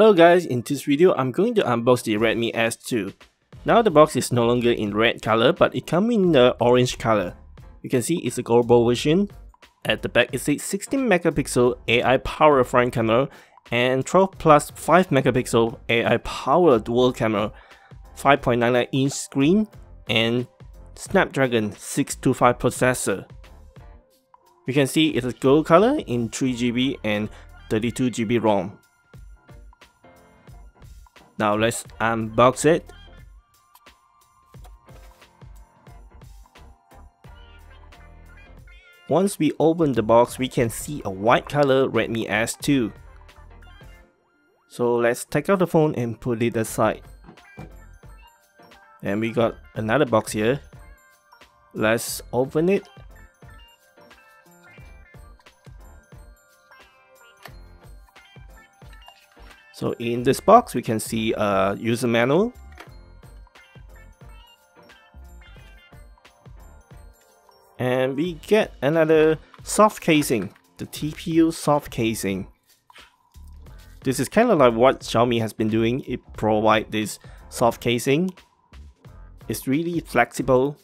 Hello guys, in this video I'm going to unbox the Redmi S2. Now the box is no longer in red color but it comes in the orange color. You can see it's a global version. At the back it says 16 megapixel AI power front camera and 12 plus 5 megapixel AI power dual camera, 5.99 inch screen and Snapdragon 625 processor. You can see it's a gold color in 3GB and 32GB ROM. Now let's unbox it. Once we open the box, we can see a white color Redmi S2. So let's take out the phone and put it aside. And we got another box here. Let's open it So in this box, we can see a user manual. And we get another soft casing, the TPU soft casing. This is kind of like what Xiaomi has been doing. It provides this soft casing. It's really flexible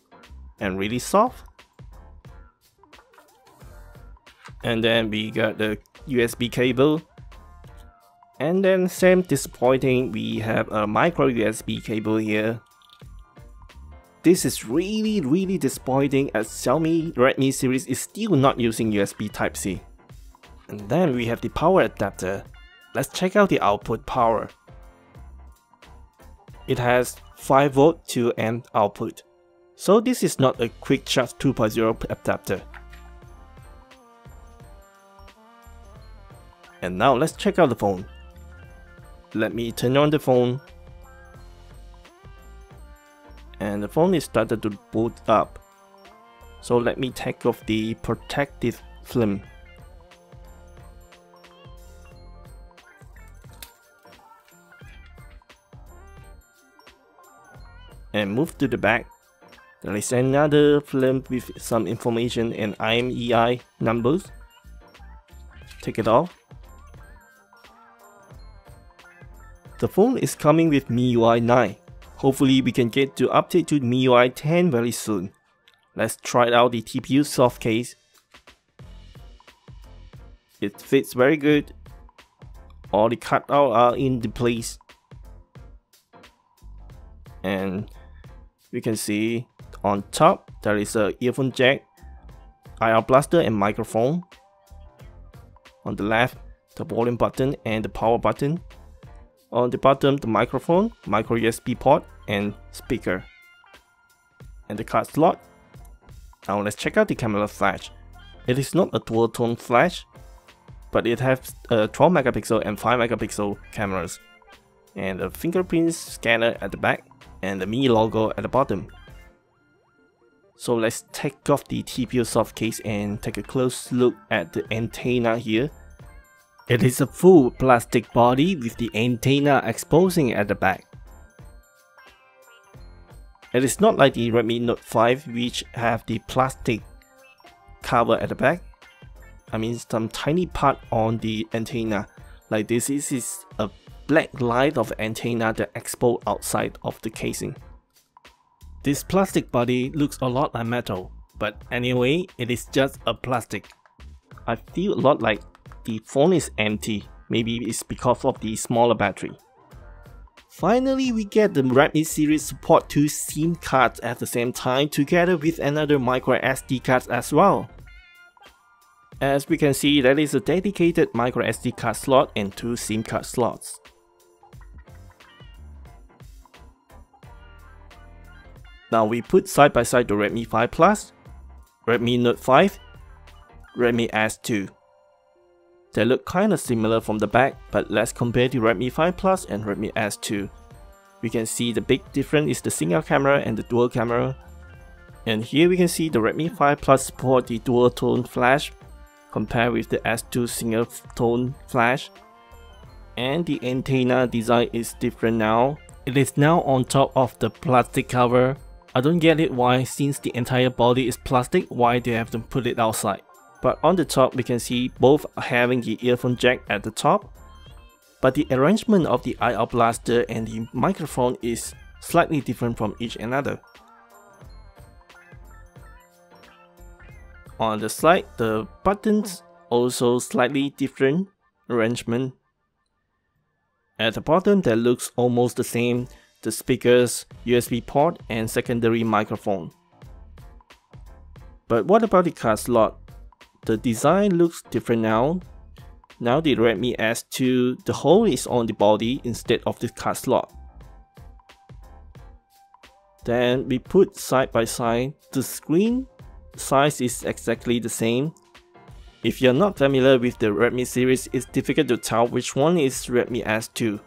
and really soft. And then we got the USB cable and then same disappointing, we have a micro USB cable here. This is really really disappointing as Xiaomi Redmi series is still not using USB Type-C. And then we have the power adapter. Let's check out the output power. It has 5V 2A output. So this is not a quick charge 2.0 adapter. And now let's check out the phone let me turn on the phone. And the phone is started to boot up. So let me take off the protective film. And move to the back. There is another film with some information and IMEI numbers. Take it off The phone is coming with MIUI 9. Hopefully we can get to update to MIUI 10 very soon. Let's try out the TPU soft case. It fits very good. All the cutout are in the place. And we can see on top there is a earphone jack, IR blaster and microphone. On the left, the volume button and the power button. On the bottom, the microphone, micro USB port, and speaker. And the card slot. Now let's check out the camera flash. It is not a dual tone flash, but it has a 12 megapixel and 5 megapixel cameras, and a fingerprint scanner at the back, and the Mi logo at the bottom. So let's take off the TPU soft case and take a close look at the antenna here it is a full plastic body with the antenna exposing at the back. It is not like the Redmi Note 5 which have the plastic cover at the back. I mean some tiny part on the antenna. Like this, this is a black light of antenna that expose outside of the casing. This plastic body looks a lot like metal, but anyway, it is just a plastic. I feel a lot like the phone is empty. Maybe it's because of the smaller battery. Finally, we get the Redmi series support two SIM cards at the same time together with another micro SD card as well. As we can see, there is a dedicated micro SD card slot and two SIM card slots. Now we put side by side the Redmi 5 Plus, Redmi Note 5, Redmi S2. They look kinda similar from the back, but let's compare the Redmi 5 Plus and Redmi S2. We can see the big difference is the single camera and the dual camera. And here we can see the Redmi 5 Plus support the dual tone flash compared with the S2 single tone flash. And the antenna design is different now. It is now on top of the plastic cover. I don't get it why since the entire body is plastic why they have to put it outside but on the top we can see both having the earphone jack at the top but the arrangement of the IR blaster and the microphone is slightly different from each another. On the slide, the buttons also slightly different arrangement. At the bottom that looks almost the same, the speakers, USB port and secondary microphone. But what about the card slot? The design looks different now. Now the Redmi S2, the hole is on the body instead of the card slot. Then we put side by side, the screen size is exactly the same. If you're not familiar with the Redmi series, it's difficult to tell which one is Redmi S2.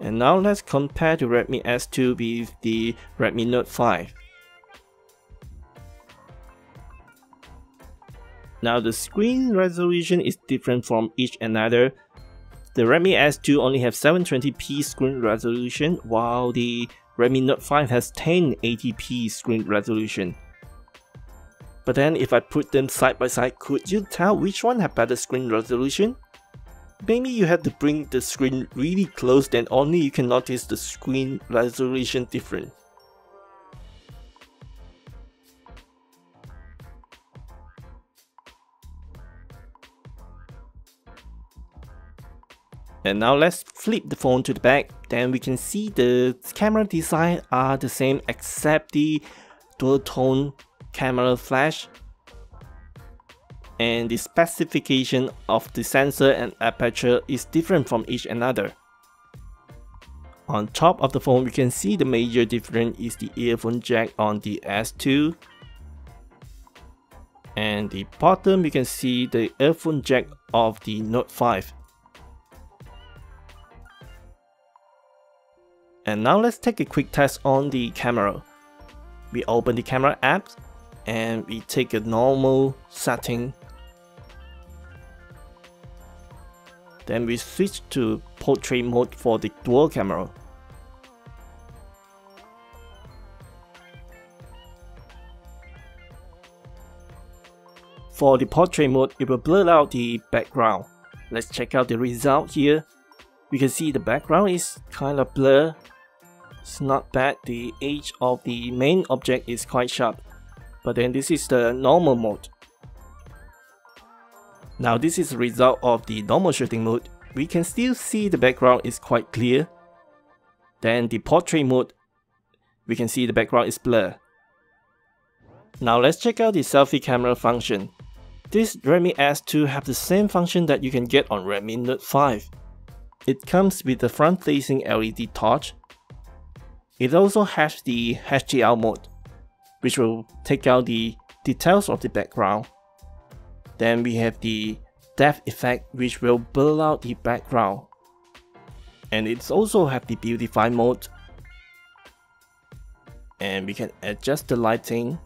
And now let's compare the Redmi S2 with the Redmi Note 5. Now the screen resolution is different from each another. The Redmi S2 only have 720p screen resolution while the Redmi Note 5 has 1080p screen resolution. But then if I put them side by side, could you tell which one have better screen resolution? Maybe you have to bring the screen really close then only you can notice the screen resolution different. And now let's flip the phone to the back, then we can see the camera design are the same except the dual tone camera flash and the specification of the sensor and aperture is different from each another. On top of the phone, we can see the major difference is the earphone jack on the S2. And the bottom, you can see the earphone jack of the Note 5. And now let's take a quick test on the camera. We open the camera app and we take a normal setting Then we switch to portrait mode for the dual camera. For the portrait mode, it will blur out the background. Let's check out the result here. We can see the background is kind of blur. It's not bad, the edge of the main object is quite sharp. But then this is the normal mode. Now this is the result of the normal shooting mode. We can still see the background is quite clear. Then the portrait mode, we can see the background is blur. Now let's check out the selfie camera function. This Redmi S2 have the same function that you can get on Redmi Note 5. It comes with the front-facing LED torch. It also has the HDR mode, which will take out the details of the background. Then we have the depth effect which will blur out the background. And it's also have the beautify mode. And we can adjust the lighting.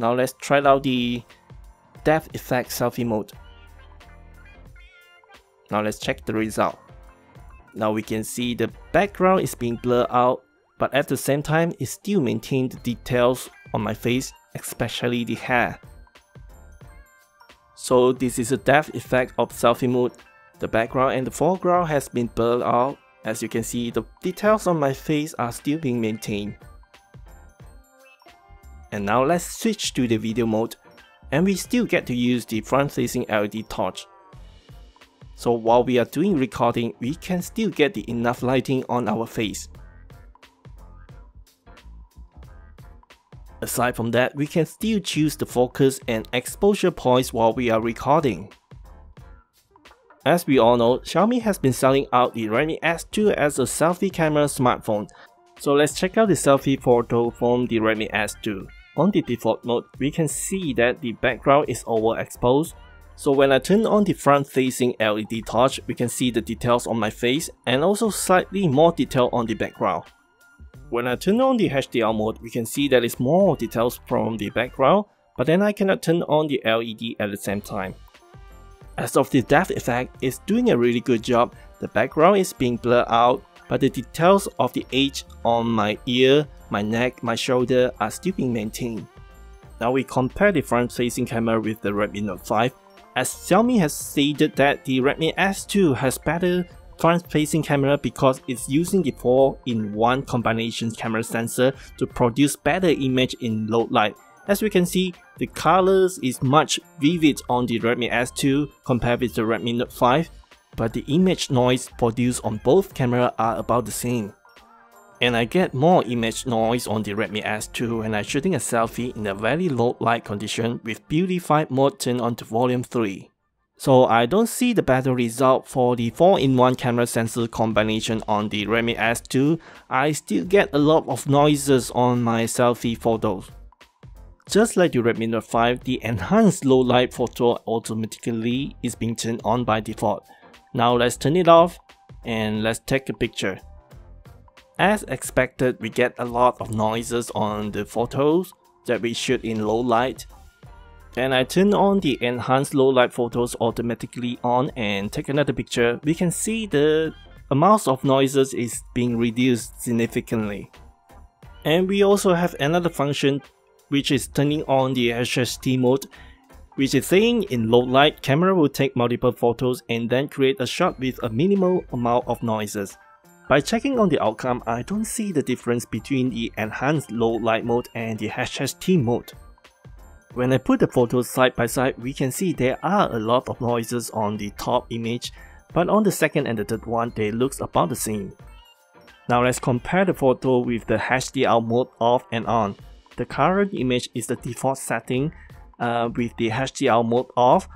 Now let's try out the depth effect selfie mode. Now let's check the result. Now we can see the background is being blurred out, but at the same time it still maintains the details on my face, especially the hair. So this is a depth effect of selfie mode. The background and the foreground has been blurred out. As you can see, the details on my face are still being maintained. And now let's switch to the video mode. And we still get to use the front-facing LED torch. So while we are doing recording, we can still get the enough lighting on our face. Aside from that, we can still choose the focus and exposure points while we are recording. As we all know, Xiaomi has been selling out the Redmi S2 as a selfie camera smartphone. So let's check out the selfie photo from the Redmi S2. On the default mode, we can see that the background is overexposed. So when I turn on the front-facing LED torch, we can see the details on my face and also slightly more detail on the background. When I turn on the HDR mode, we can see that it's more details from the background, but then I cannot turn on the LED at the same time. As of the depth effect, it's doing a really good job. The background is being blurred out, but the details of the edge on my ear, my neck, my shoulder are still being maintained. Now we compare the front-facing camera with the Redmi Note 5. As Xiaomi has stated that the Redmi S2 has better front-facing camera because it's using the 4-in-1 combination camera sensor to produce better image in low light. As we can see, the colors is much vivid on the Redmi S2 compared with the Redmi Note 5, but the image noise produced on both cameras are about the same. And I get more image noise on the Redmi S2 when I'm shooting a selfie in a very low light condition with beautified mode turned on to volume 3. So I don't see the better result for the 4-in-1 camera sensor combination on the Redmi S2, I still get a lot of noises on my selfie photos. Just like the Redmi Note 5, the enhanced low light photo automatically is being turned on by default. Now let's turn it off and let's take a picture. As expected, we get a lot of noises on the photos that we shoot in low light. And I turn on the enhanced low light photos automatically on and take another picture, we can see the amount of noises is being reduced significantly. And we also have another function which is turning on the HST mode, which is saying in low light, camera will take multiple photos and then create a shot with a minimal amount of noises. By checking on the outcome, I don't see the difference between the enhanced low light mode and the HST mode. When I put the photos side by side, we can see there are a lot of noises on the top image, but on the second and the third one, they looks about the same. Now let's compare the photo with the HDR mode off and on. The current image is the default setting uh, with the HDR mode off.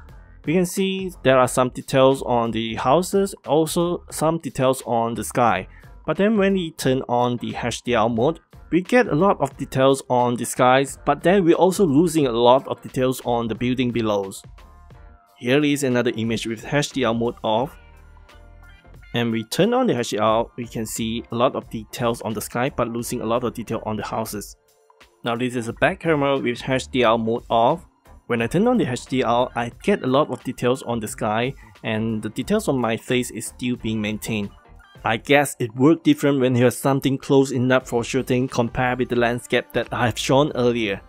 We can see there are some details on the houses, also some details on the sky. But then when we turn on the HDR mode, we get a lot of details on the skies, but then we're also losing a lot of details on the building below. Here is another image with HDR mode off. And we turn on the HDR, we can see a lot of details on the sky but losing a lot of detail on the houses. Now this is a back camera with HDR mode off. When I turn on the HDR, I get a lot of details on the sky and the details on my face is still being maintained. I guess it worked different when you have something close enough for shooting compared with the landscape that I have shown earlier.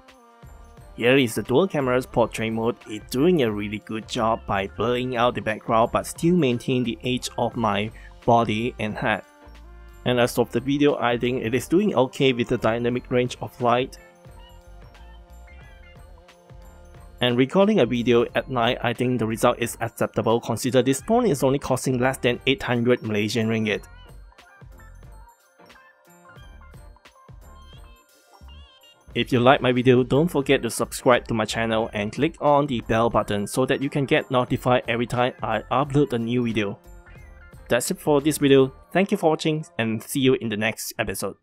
Here is the dual camera's portrait mode, it's doing a really good job by blurring out the background but still maintain the edge of my body and head. And as of the video, I think it is doing okay with the dynamic range of light. And recording a video at night, I think the result is acceptable consider this phone is only costing less than 800 Malaysian Ringgit. If you like my video, don't forget to subscribe to my channel and click on the bell button so that you can get notified every time I upload a new video. That's it for this video. Thank you for watching and see you in the next episode.